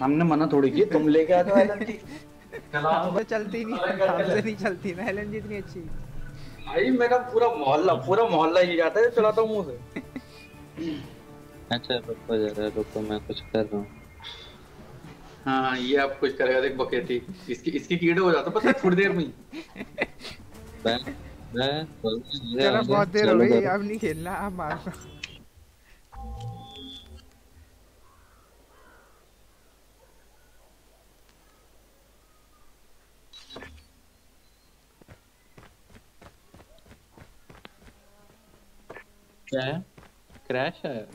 हमने मना थोड़ी की तुम लेके आ जाओ एलएनजी चला तो चलती नहीं हमसे नहीं चलती ना एलएनजी इतनी अच्छी। भाई मेरा पूरा मोहल्ला पूरा मोहल्ला ही जाता है चलाता हूँ मुँह से अच्छा रुको जरा रुको मैं कुछ कर रहा हूँ। हाँ ये अब कुछ करेगा देख बकेती। इसकी इसकी कीड़े हो जाता पता थोड़ी देर में ही। मैं मैं चलो बहुत देर हो गई अब नहीं खेलना अब मार É. Cracha.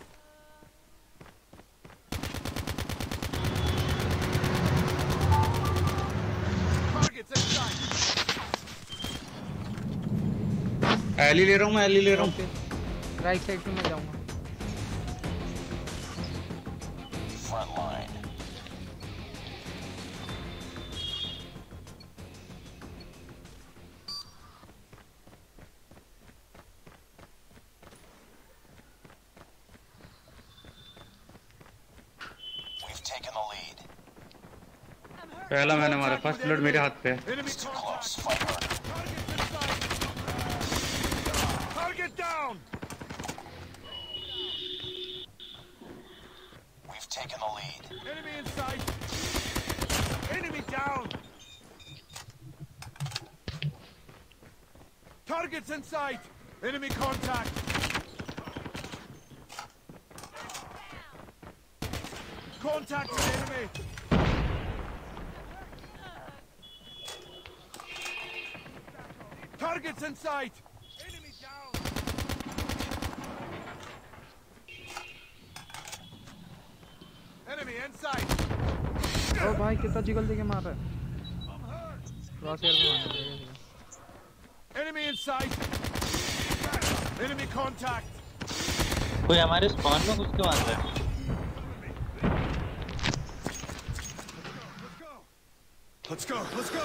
É, Lileirão é, Lileirão. Right side, taken the lead. पहला मैंने मारा फर्स्ट ब्लड मेरे हाथ पे है It's too close. Fight harder. Target down! We've taken the lead. Enemy in sight! Enemy down! Targets in sight! Enemy contact! Contact enemy! Targets in sight! Enemy down! Enemy in sight! ओ भाई कितना jiggle देके मार रहा है cross air पे मारना पड़ेगा। Enemy in sight! Enemy contact! कोई हमारे स्पॉन में घुस के मार रहा है Let's go, let's go!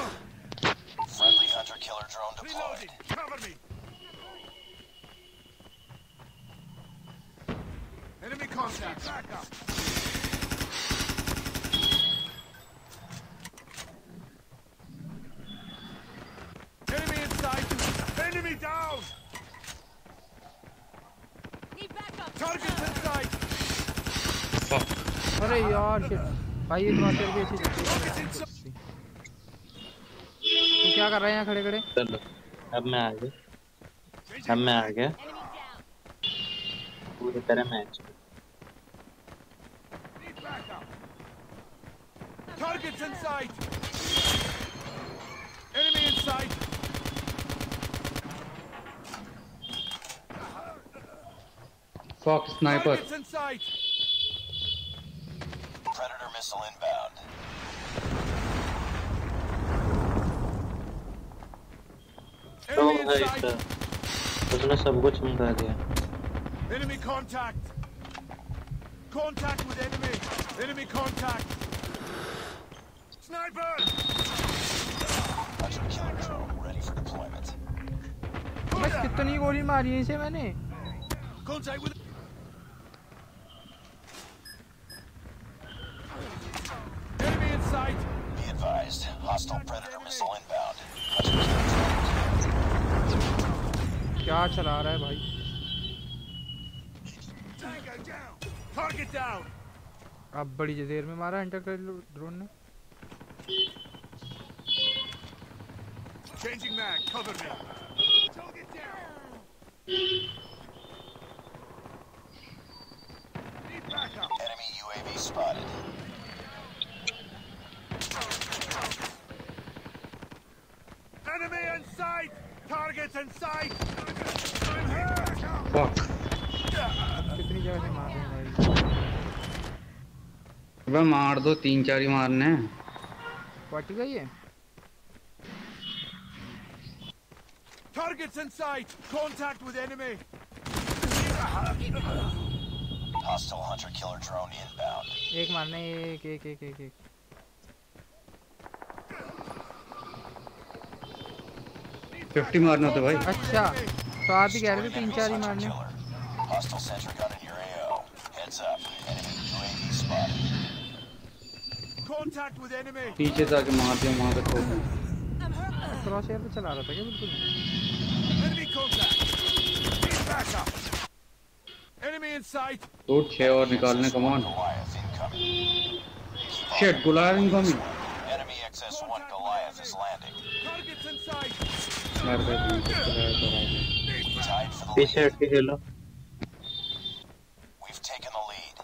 Friendly hunter killer drone deployed. Reloading! Cover me! Enemy contact! Back up! Enemy in sight! Enemy down! Targets in sight! अरे यार shit भाई ये क्रॉस एयर भी ऐसी चलती है तू क्या कर रहा है यहाँ खड़े खड़े चलो अब मैं आ गया अब मैं आ गया पूरी तरह match Need backup! Targets in sight! Enemy in sight! Fox sniper Targets in sight! Predator missile inbound. तो Enemy in भाई sight! सर उसने सब कुछ चमका दिया Enemy contact! Contact with enemy! Enemy contact! Sniper! Hunter killer drone ready for deployment. बस कितनी गोली मारी है इसे मैंने Contact with... Enemy in sight! Be advised, hostile predator missile inbound. क्या चला रहा है भाई Tango down! Target down! अब बड़ी देर में मारा एंटर इंटर ड्रोन ने Changing mag, cover me! Target down! Need backup! Enemy UAV spotted. Enemy in sight! Targets in sight! I'm कितनी जगह से मार रहे हैं भाई अबे मार दो तीन चार ही मारने हैं पट गई है Targets in sight! Contact with enemy! Hostile hunter killer drone inbound. एक मारना है एक एक एक एक एक फिफ्टी मारना होता भाई अच्छा तो आप ही कह रहे थे तीन चार ही मारने. पीछे से आके मार दिया वहाँ पे तो क्रॉस एयर पे चला रहा था क्या बिल्कुल. दो छह और निकालने कमान. Shit गुलार incoming Enemy XS-1 Goliath is landing. Targets in sight. पीछे हट के खेलो We've taken the lead.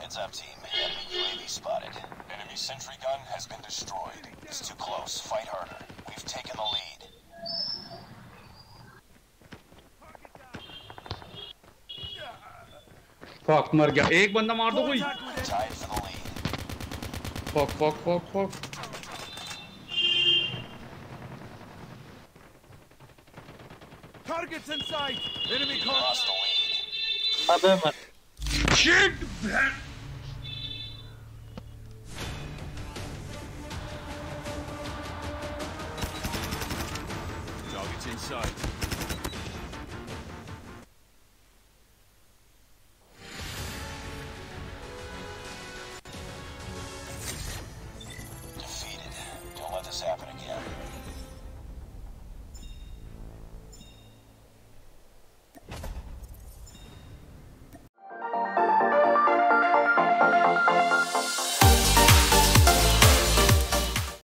Heads up, team. Enemy UAV spotted. Enemy sentry gun has been destroyed. It's too close. Fight harder. We've taken the lead. Fuck मर गया एक बंदा मार दो कोई. Tied for the lead. Fuck fuck fuck fuck Targets in sight. Enemy contact. Haber var. Çık Shit! Targets in sight.